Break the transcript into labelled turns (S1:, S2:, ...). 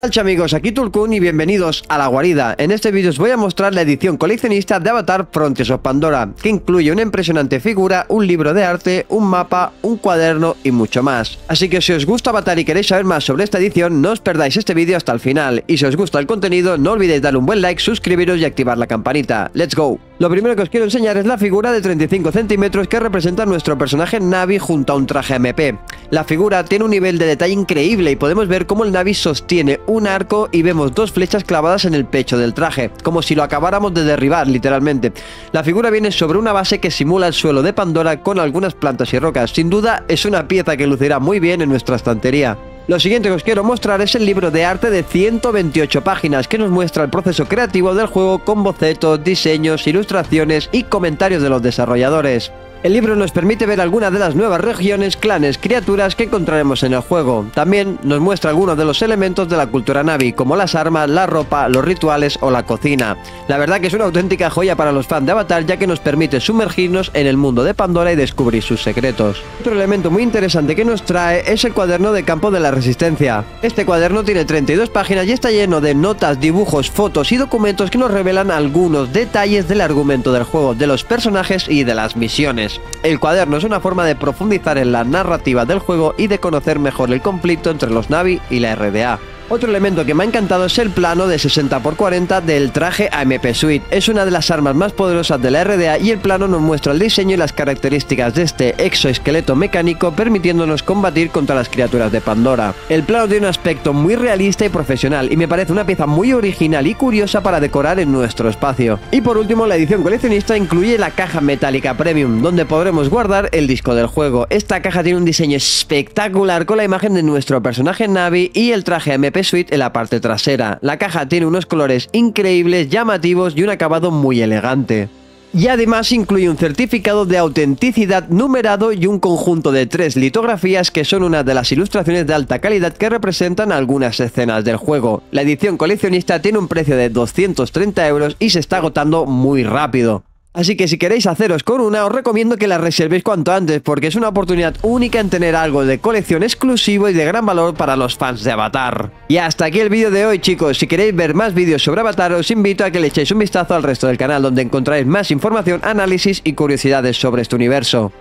S1: Hola amigos, aquí Tulkun y bienvenidos a La Guarida. En este vídeo os voy a mostrar la edición coleccionista de Avatar Frontiers of Pandora, que incluye una impresionante figura, un libro de arte, un mapa, un cuaderno y mucho más. Así que si os gusta Avatar y queréis saber más sobre esta edición, no os perdáis este vídeo hasta el final. Y si os gusta el contenido, no olvidéis darle un buen like, suscribiros y activar la campanita. ¡Let's go! Lo primero que os quiero enseñar es la figura de 35 centímetros que representa a nuestro personaje Navi junto a un traje MP. La figura tiene un nivel de detalle increíble y podemos ver cómo el Navi sostiene un arco y vemos dos flechas clavadas en el pecho del traje, como si lo acabáramos de derribar literalmente. La figura viene sobre una base que simula el suelo de Pandora con algunas plantas y rocas, sin duda es una pieza que lucirá muy bien en nuestra estantería. Lo siguiente que os quiero mostrar es el libro de arte de 128 páginas que nos muestra el proceso creativo del juego con bocetos, diseños, ilustraciones y comentarios de los desarrolladores. El libro nos permite ver algunas de las nuevas regiones, clanes, criaturas que encontraremos en el juego. También nos muestra algunos de los elementos de la cultura Navi, como las armas, la ropa, los rituales o la cocina. La verdad que es una auténtica joya para los fans de Avatar ya que nos permite sumergirnos en el mundo de Pandora y descubrir sus secretos. Otro elemento muy interesante que nos trae es el cuaderno de campo de la resistencia. Este cuaderno tiene 32 páginas y está lleno de notas, dibujos, fotos y documentos que nos revelan algunos detalles del argumento del juego, de los personajes y de las misiones. El cuaderno es una forma de profundizar en la narrativa del juego y de conocer mejor el conflicto entre los Navi y la RDA. Otro elemento que me ha encantado es el plano de 60x40 del traje AMP Suite. Es una de las armas más poderosas de la RDA y el plano nos muestra el diseño y las características de este exoesqueleto mecánico permitiéndonos combatir contra las criaturas de Pandora. El plano tiene un aspecto muy realista y profesional y me parece una pieza muy original y curiosa para decorar en nuestro espacio. Y por último la edición coleccionista incluye la caja metálica premium donde podremos guardar el disco del juego. Esta caja tiene un diseño espectacular con la imagen de nuestro personaje Navi y el traje Suite en la parte trasera. La caja tiene unos colores increíbles, llamativos y un acabado muy elegante. Y además incluye un certificado de autenticidad numerado y un conjunto de tres litografías que son una de las ilustraciones de alta calidad que representan algunas escenas del juego. La edición coleccionista tiene un precio de 230 euros y se está agotando muy rápido. Así que si queréis haceros con una, os recomiendo que la reservéis cuanto antes, porque es una oportunidad única en tener algo de colección exclusivo y de gran valor para los fans de Avatar. Y hasta aquí el vídeo de hoy chicos, si queréis ver más vídeos sobre Avatar os invito a que le echéis un vistazo al resto del canal donde encontráis más información, análisis y curiosidades sobre este universo.